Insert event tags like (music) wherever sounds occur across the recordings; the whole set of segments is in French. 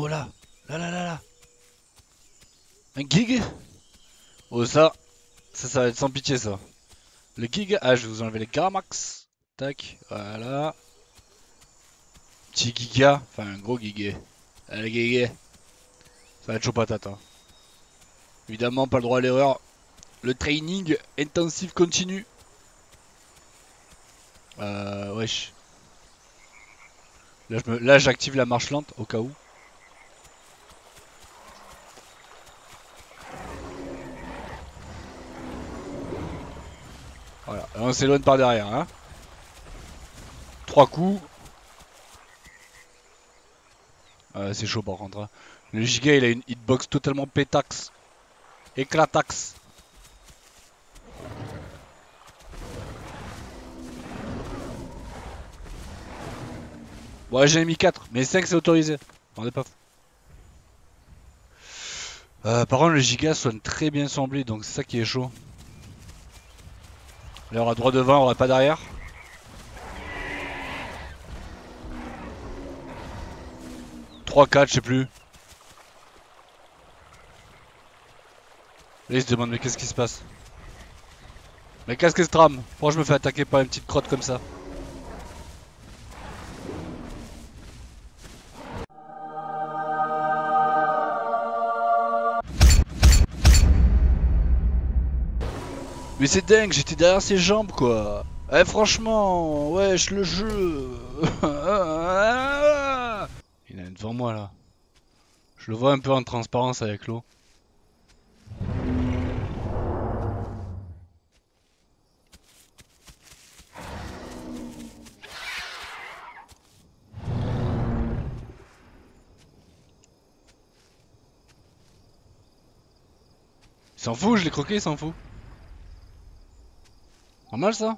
Oh là Là là là là. Un gig Oh ça Ça ça va être sans pitié ça. Le gig Ah je vais vous enlever les Garamax Tac Voilà. Petit giga Enfin un gros giga. Allez giga. Ça va être chaud patate hein. Évidemment pas le droit à l'erreur. Le training intensif continue. Euh wesh. Là, j'active la marche lente au cas où. Voilà, on s'éloigne par derrière. Hein. Trois coups. Euh, c'est chaud par contre. hein. Le giga il a une hitbox totalement pétax. Éclatax. Ouais, j'ai mis 4, mais 5 c'est autorisé. On pas. Euh, par contre, le giga sonne très bien semblé, donc c'est ça qui est chaud. Là, on aura droit devant, on aura pas derrière. Trois, 4, je sais plus. Là, il se demande, mais qu'est-ce qui se passe? Mais qu'est-ce que ce trame Pourquoi je me fais attaquer par une petite crotte comme ça Mais c'est dingue, j'étais derrière ses jambes quoi. Eh franchement, wesh le jeu. (laughs) Il est devant moi là. Je le vois un peu en transparence avec l'eau. Il s'en fout, je l'ai croqué, il s'en fout. Normal ça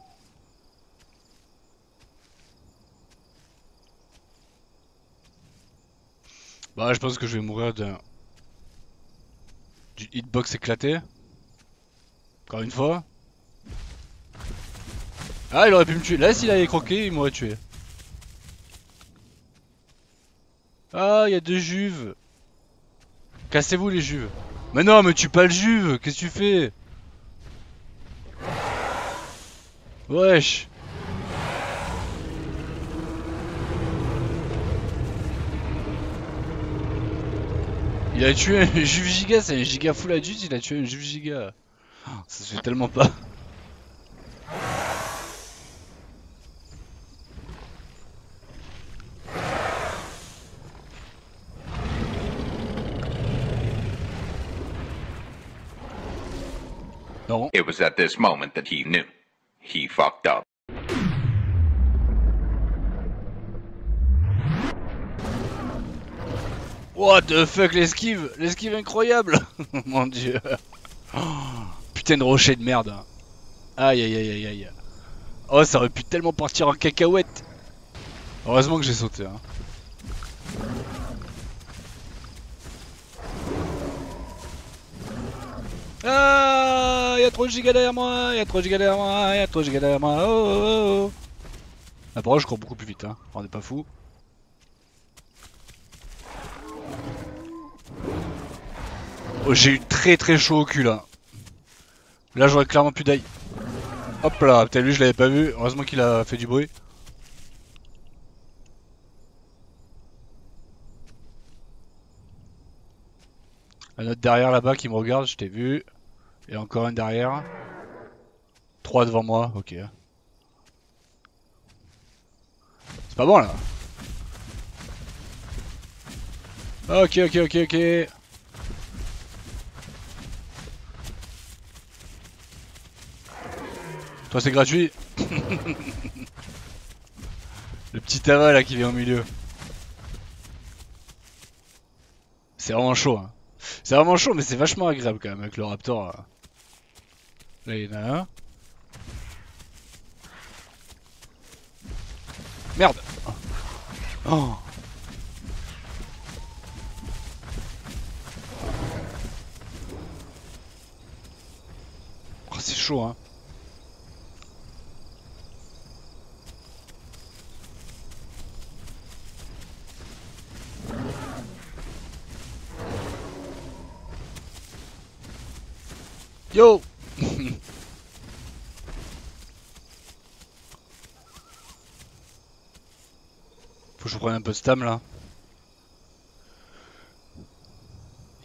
Bah je pense que je vais mourir d'un... Du hitbox éclaté. Encore une fois. Ah il aurait pu me tuer. Là s'il avait croqué il m'aurait tué. Ah il y a deux juves. Cassez-vous les juves. Mais non mais tue pas le juve. Qu'est-ce que tu fais? Wesh Il a tué un Juve Giga, c'est un giga full adulte, il a tué un Juve Giga. Ça se fait tellement pas. Non. It was at this moment that he knew. What the fuck l'esquive L'esquive incroyable. (laughs) Mon dieu. (gasps) Putain de rocher de merde Aïe aïe aïe aïe aïe. Oh ça aurait pu tellement partir en cacahuète. Heureusement que j'ai sauté hein. Ah Y'a trop de giga derrière moi Y'a trop de giga derrière moi Y'a trop de giga derrière moi Oh oh oh oh contre je cours beaucoup plus vite hein On est pas fou Oh, j'ai eu très très chaud au cul là. Là j'aurais clairement plus d'ail. Hop là, putain lui je l'avais pas vu, heureusement qu'il a fait du bruit. Un autre derrière là-bas qui me regarde, je t'ai vu. Et encore un derrière. Trois devant moi, ok. C'est pas bon là. Ok, ok, ok, ok. Toi c'est gratuit. (laughs) Le petit tabac là qui vient au milieu. C'est vraiment chaud. Hein. C'est vraiment chaud mais c'est vachement agréable quand même avec le raptor. Là, Là, il y. Merde oh. oh c'est chaud hein. Yo Prenne un peu de stam là.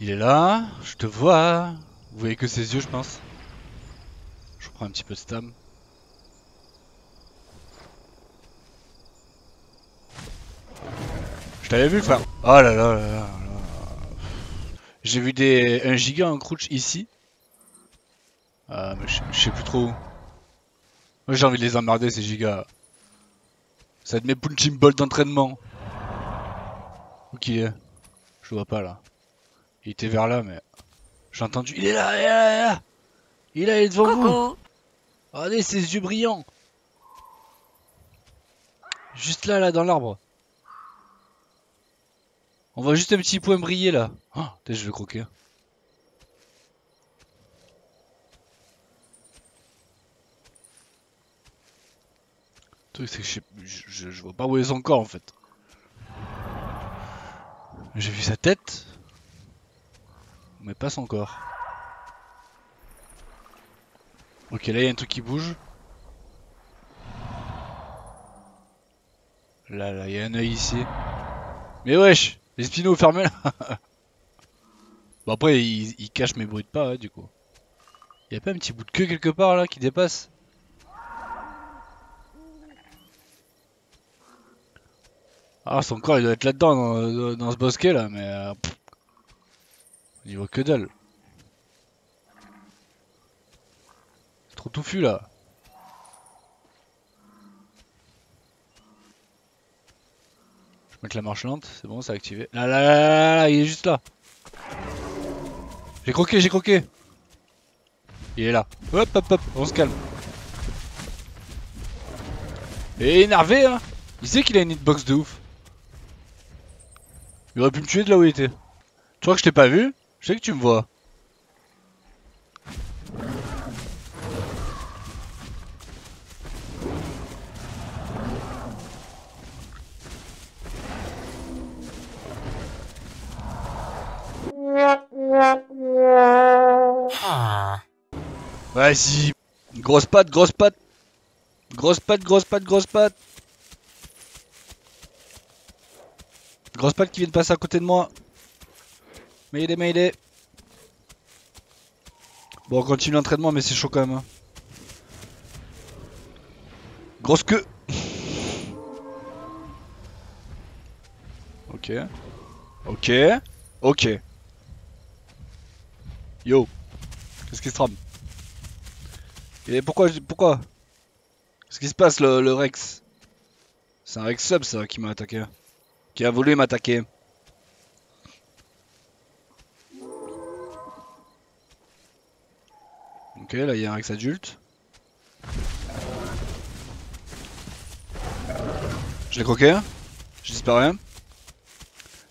Il est là, je te vois. Vous voyez que ses yeux, je pense. Je prends un petit peu de stam. Je t'avais vu, frère. Oh là là là là là. J'ai vu des un giga en crouch ici. Ah, mais je sais plus trop où. Moi j'ai envie de les emmerder ces gigas. Ça te met punching ball d'entraînement. Où qu'il est Je le vois pas là. Il était vers là mais. J'ai entendu. Il est là, il est là, il est là Il est là, il est devant vous Regardez ses yeux brillants Juste là, là, dans l'arbre. On voit juste un petit point briller là. Oh, je vais croquer. Le truc c'est que je, sais- je- je- je vois pas où est son corps en fait. J'ai vu sa tête, mais pas son corps. Ok, là il y a un truc qui bouge. Là, là, il y a un œil ici. Mais wesh, les spinos fermés là. (laughs) bon après, il, il cache mes bruits de pas, ouais, du coup. Il a pas un petit bout de queue quelque part là qui dépasse? Ah, son corps il doit être là-dedans dans, ce bosquet là, mais. Euh, il voit que dalle. C'est trop touffu là. Je vais mettre la marche lente, c'est bon, c'est activé. Là, là, là, là, là, il est juste là. J'ai croqué, j'ai croqué. Il est là. Hop, hop, hop, on se calme. Et énervé, hein. Il sait qu'il a une hitbox de ouf. Il aurait pu me tuer de là où il était. Tu crois que je t'ai pas vu Je sais que tu me vois. Vas-y. Grosse patte, grosse patte. Grosse patte, grosse patte, grosse patte. Grosse patte qui vient de passer à côté de moi. Mayday, mayday. Bon, on continue l'entraînement, mais c'est chaud quand même. hein. Grosse queue. (laughs) Ok. Ok. Ok. Yo. Qu'est-ce qui se trame? Et pourquoi Pourquoi? Qu'est-ce qui se passe le Rex? C'est un Rex sub ça qui m'a attaqué. Qui a voulu m'attaquer. Ok, là il y a un Rex adulte. Je l'ai croqué. Je disparais.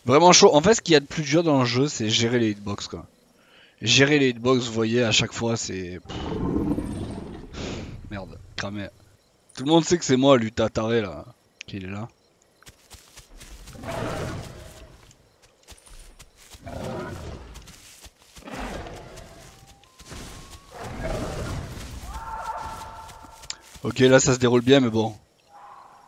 Vraiment chaud. En fait, ce qu'il y a de plus dur dans le jeu, c'est gérer les hitbox quoi. Gérer les hitbox, vous voyez, à chaque fois, c'est. Merde, cramé. Tout le monde sait que c'est moi, Luta taré là. Qu'il est là. Ok, là ça se déroule bien, mais bon.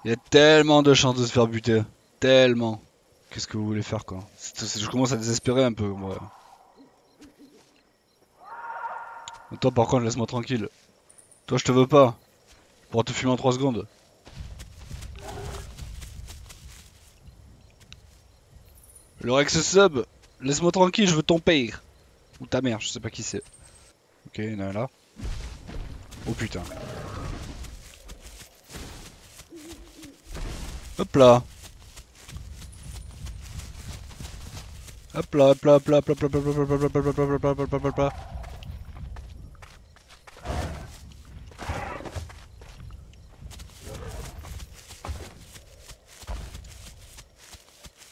Il y a tellement de chances de se faire buter. Tellement. Qu'est-ce que vous voulez faire quoi? Je commence à désespérer un peu, moi. Toi par contre laisse-moi tranquille. Toi je te veux pas. Je pourrais te fumer en 3 secondes. Le Rex sub, laisse-moi tranquille, je veux ton père. Ou ta mère, je sais pas qui c'est. Ok, il y en a là. Oh putain. Hop là. Hop là, hop là, hop là, hop là, hop là, hop là, hop là, hop là,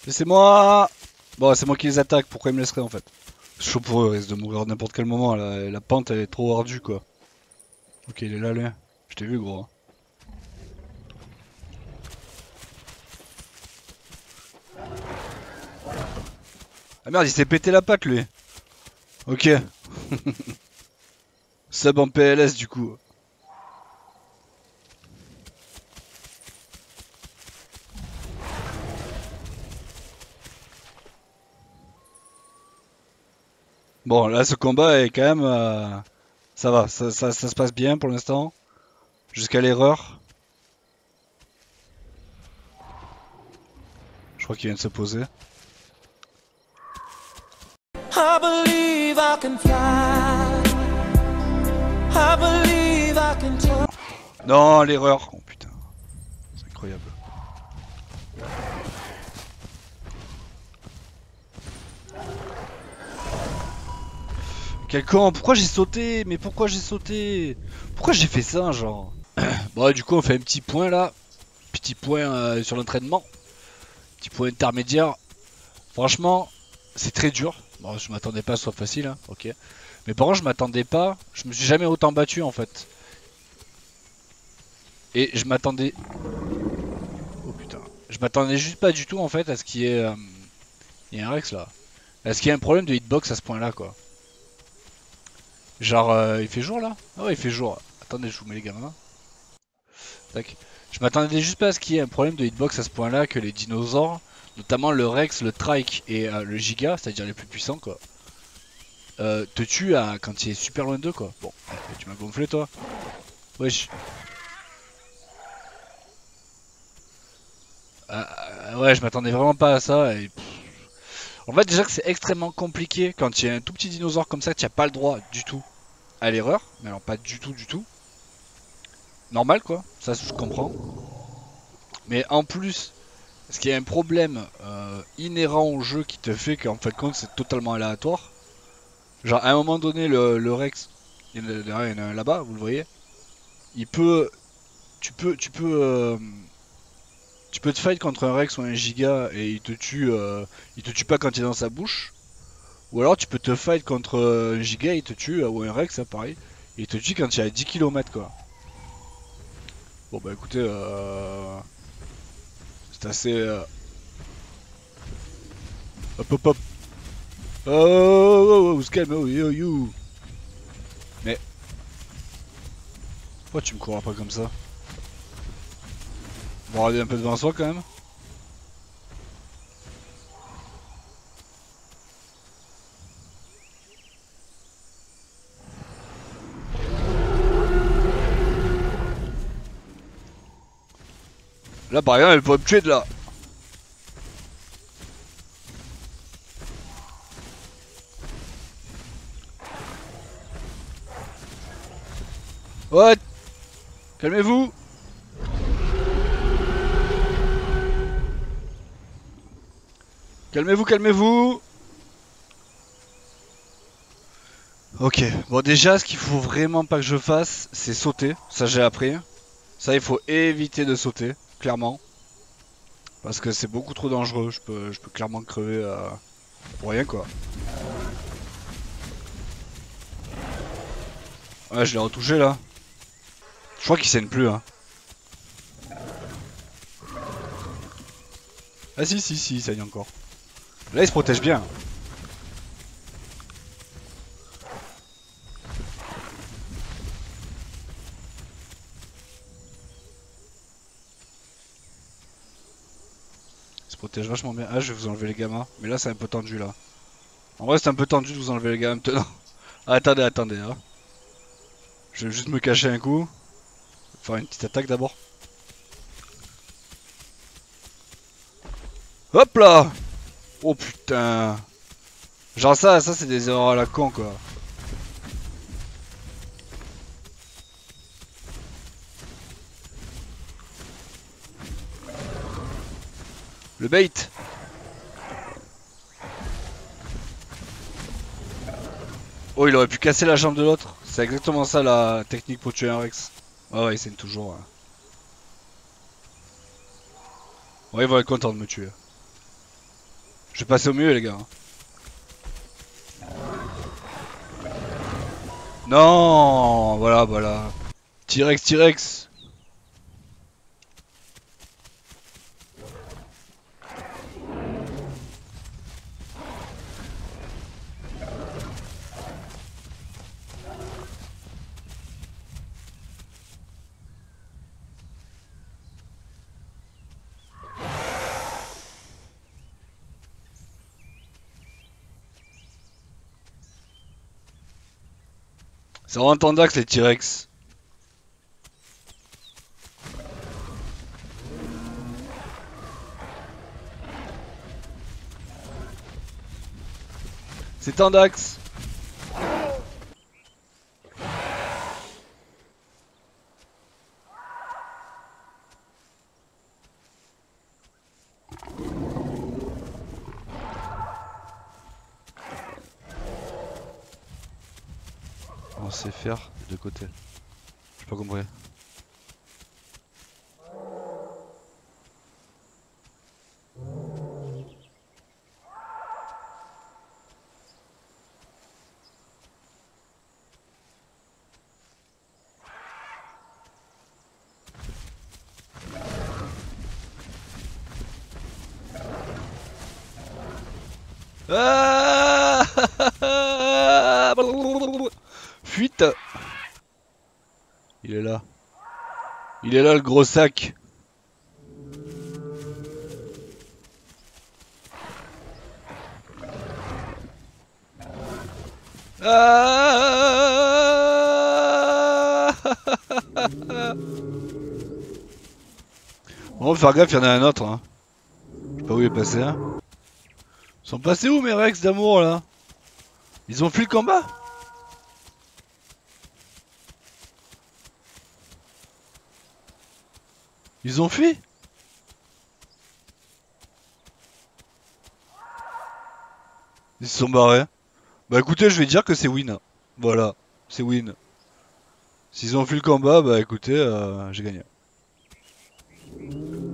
Laissez-moi Bon, c'est moi qui les attaque, pourquoi ils me laisseraient en fait C'est chaud pour eux, ils risquent de mourir à n'importe quel moment, la, la pente elle est trop hardue quoi. Ok, il est là, lui. Je t'ai vu, gros. Hein. Ah merde, il s'est pété la patte lui. Ok. (laughs) Sub en PLS du coup. Bon, là, ce combat est quand même... euh, Ça va, ça, ça- ça se passe bien pour l'instant. Jusqu'à l'erreur. Je crois qu'il vient de se poser. I believe I can fly. I believe I can touch. Non, l'erreur Oh putain. C'est incroyable. Quel con Pourquoi j'ai sauté? Mais pourquoi j'ai sauté? Pourquoi j'ai fait ça, genre? (clears throat) Bon, du coup, on fait un petit point, là. Petit point euh, sur l'entraînement. Petit point intermédiaire. Franchement, c'est très dur. Bon, je m'attendais pas à ce soit facile, hein. Ok. Mais par contre, je m'attendais pas... Je me suis jamais autant battu, en fait. Et je m'attendais. Oh putain. Je m'attendais juste pas du tout en fait à ce qu'il y ait. euh, Il y a un Rex là. À ce qu'il y ait un problème de hitbox à ce point là quoi. Genre, euh, il fait jour là? Ah ouais, il fait jour. Attendez, je vous mets les gamins. Tac. Je m'attendais juste pas à ce qu'il y ait un problème de hitbox à ce point là que les dinosaures, notamment le Rex, le Trike et euh, le Giga, c'est-à-dire les plus puissants quoi, euh, te tuent à... quand il est super loin d'eux quoi. Bon, tu m'as gonflé toi. Wesh. Euh, ouais, je m'attendais vraiment pas à ça. Et... On voit déjà que c'est extrêmement compliqué quand il y un tout petit dinosaure comme ça, tu n'as pas le droit du tout à l'erreur. Mais alors pas du tout, du tout. Normal quoi, ça je comprends. Mais en plus, est-ce qu'il y a un problème euh, inhérent au jeu qui te fait qu'en fait compte c'est totalement aléatoire Genre à un moment donné le, Rex, il y en a, un là-bas, vous le voyez Il peut... Tu peux... Tu peux... euh, tu peux te fight contre un Rex ou un Giga et il te tue, euh, il te tue pas quand il est dans sa bouche. Ou alors tu peux te fight contre un Giga et il te tue, ou un Rex, ça pareil. Et il te tue quand il est à 10 km quoi. Bon bah écoutez, euh... c'est assez... euh, Hop hop hop. Oh, oh, oh, oh, se calme, oh, yo. Mais... Pourquoi tu me cours pas comme ça? On va regarder un peu devant soi quand même. Là par exemple elle pourrait me tuer de là. What? Calmez-vous. Calmez-vous, calmez-vous. Ok, bon déjà ce qu'il faut vraiment pas que je fasse, c'est sauter, ça j'ai appris. Ça il faut éviter de sauter, clairement. Parce que c'est beaucoup trop dangereux, je peux, clairement crever euh, pour rien quoi. Ouais je l'ai retouché là. Je crois qu'il saigne plus hein. Ah si si si il saigne encore. Là il se protège bien. Protège vachement bien. Ah je vais vous enlever les gamins. Mais là c'est un peu tendu là. En vrai c'est un peu tendu de vous enlever les gamins maintenant. (laughs) Ah, attendez, attendez. Hein. Je vais juste me cacher un coup. Faire une petite attaque d'abord. Hop là Oh putain Genre ça, ça c'est des erreurs à la con quoi. Le bait Oh il aurait pu casser la jambe de l'autre. C'est exactement ça la technique pour tuer un Rex. Ouais ouais il saigne toujours. hein. Ouais il va être content de me tuer. Je vais passer au mieux les gars. Non, voilà, voilà. T-Rex, T-Rex. C'est vraiment Tandax les T-Rex. C'est Tandax. Faire de côté. J'ai pas Il est là. Il est là le gros sac. Ah Bon, faire gaffe, il y en a un autre. Hein. Je sais pas où il est passé. Hein. Ils sont passés où mes Rex d'amour là? Ils ont fui le combat? Ils ont fui Ils se sont barrés. Bah écoutez, je vais dire que c'est win. Voilà, c'est win. S'ils ont fui le combat, bah écoutez, euh, j'ai gagné.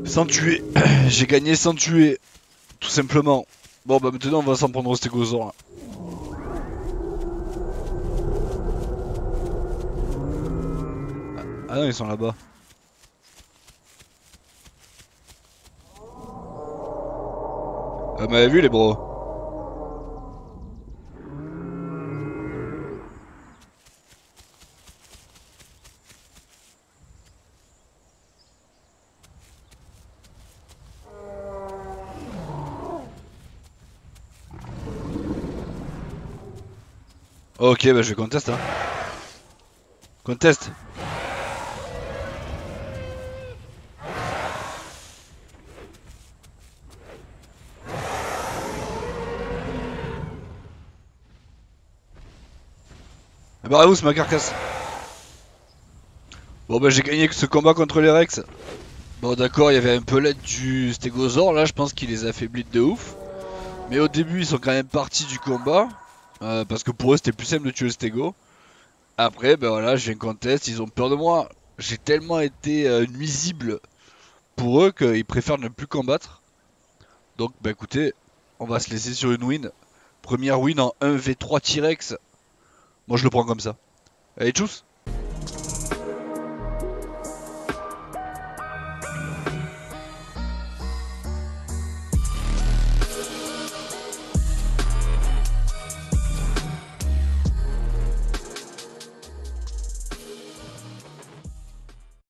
Sans tuer. (clears throat) j'ai gagné sans tuer. Tout simplement. Bon bah maintenant on va s'en prendre au stégosaure. Ah non ils sont là-bas. Ah m'avez vu les bros Ok bah je vais contest hein. Contest Bah où c'est ma carcasse Bon bah j'ai gagné ce combat contre les Rex. Bon d'accord il y avait un peu l'aide du stégosaure là je pense qu'il les affaiblit de ouf. Mais au début ils sont quand même partis du combat euh, Parce que pour eux c'était plus simple de tuer le stégo Après bah voilà j'ai un contest ils ont peur de moi. J'ai tellement été euh, nuisible pour eux qu'ils préfèrent ne plus combattre. Donc bah écoutez on va se laisser sur une win. Première win en 1v3 T-Rex moi je le prends comme ça. Allez, tchuss